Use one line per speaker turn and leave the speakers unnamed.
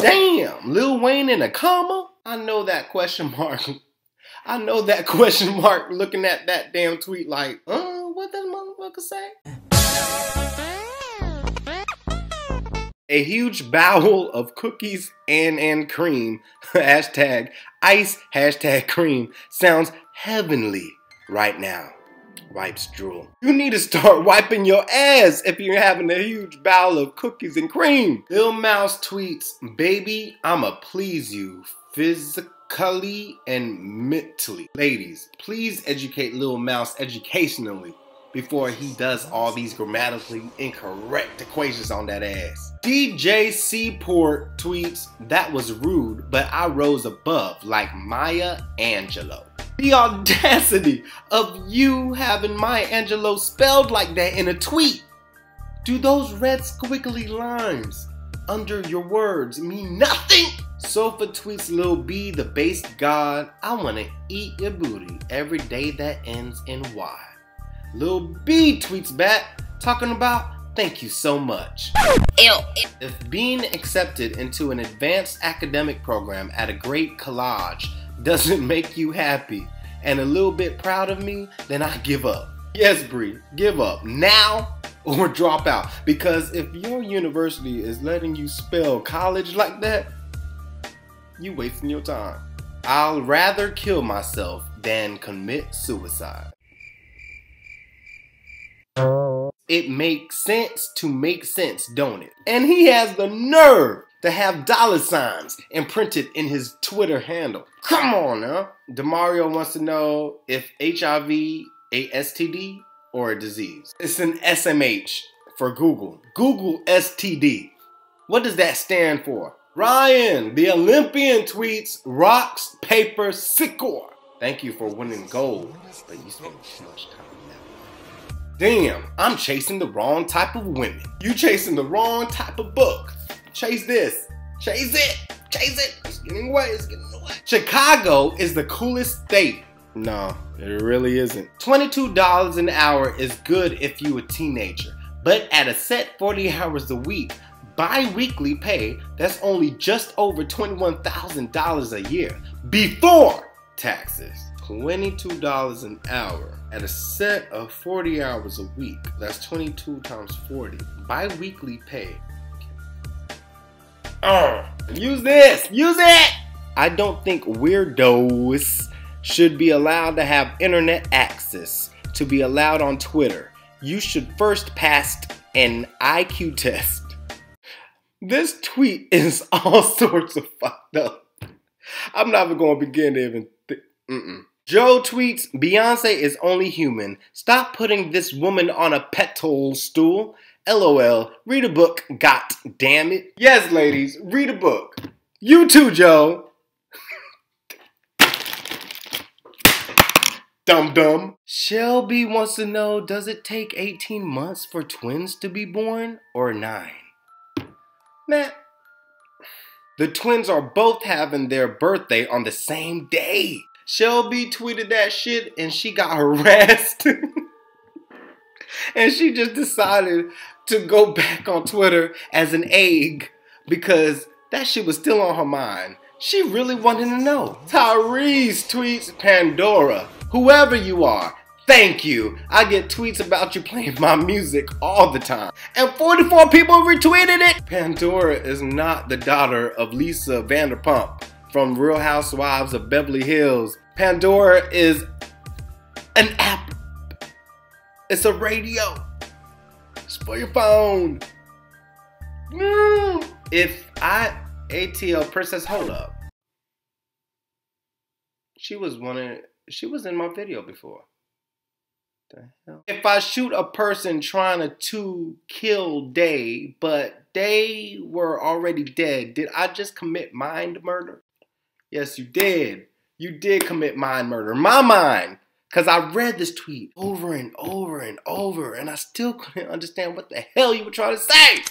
Damn, Lil Wayne in a comma? I know that question mark. I know that question mark looking at that damn tweet like, uh, what that motherfucker say? A huge bowl of cookies and and cream, hashtag ice, hashtag cream, sounds heavenly right now. Wipes drool. You need to start wiping your ass if you're having a huge bowl of cookies and cream. Lil Mouse tweets, baby, I'ma please you physically and mentally. Ladies, please educate Lil Mouse educationally before he does all these grammatically incorrect equations on that ass. DJ Seaport tweets, that was rude, but I rose above like Maya Angelou. The audacity of you having Maya Angelou spelled like that in a tweet. Do those red squiggly lines under your words mean nothing? Sofa tweets Lil B, the base god. I wanna eat your booty every day that ends in Y. Lil B tweets back, talking about thank you so much.
Ew.
If being accepted into an advanced academic program at a great college doesn't make you happy and a little bit proud of me, then I give up. Yes, Bree, give up now or drop out. Because if your university is letting you spell college like that, you wasting your time. I'll rather kill myself than commit suicide. It makes sense to make sense, don't it? And he has the nerve to have dollar signs imprinted in his Twitter handle. Come on now. Demario wants to know if HIV a STD or a disease. It's an SMH for Google. Google STD. What does that stand for? Ryan, the Olympian tweets rocks, paper, sickle. Thank you for winning gold, but you spend too much time that. Damn, I'm chasing the wrong type of women. You chasing the wrong type of book. Chase this. Chase it. Chase it. It's getting away. It's getting away. Chicago is the coolest state. No, it really isn't. $22 an hour is good if you a teenager, but at a set 40 hours a week, bi-weekly pay, that's only just over $21,000 a year before taxes. $22 an hour at a set of 40 hours a week. That's 22 times 40. Bi-weekly pay. Uh, use this! Use it! I don't think weirdos should be allowed to have internet access to be allowed on Twitter. You should first pass an IQ test. This tweet is all sorts of fucked up. I'm not even going to begin to even. Th- Mm-mm. Joe tweets Beyonce is only human. Stop putting this woman on a pedal stool. LOL. Read a book. God damn it. Yes, ladies, read a book. You too, Joe. Dum dum. Shelby wants to know Does it take 18 months for twins to be born or nine? Man, the twins are both having their birthday on the same day. Shelby tweeted that shit and she got harassed. And she just decided to go back on Twitter as an egg because that shit was still on her mind. She really wanted to know. Tyrese tweets Pandora. Whoever you are, thank you. I get tweets about you playing my music all the time. And 44 people retweeted it. Pandora is not the daughter of Lisa Vanderpump from Real Housewives of Beverly Hills. Pandora is an app. It's a radio. It's for your phone. Mm. If I ATL Princess, hold up. She was one of she was in my video before. If I shoot a person trying to, to kill Day, but they were already dead, did I just commit mind murder? Yes, you did. You did commit mind murder. My mind. Because I read this tweet over and over and over, and I still couldn't understand what the hell you were trying to say.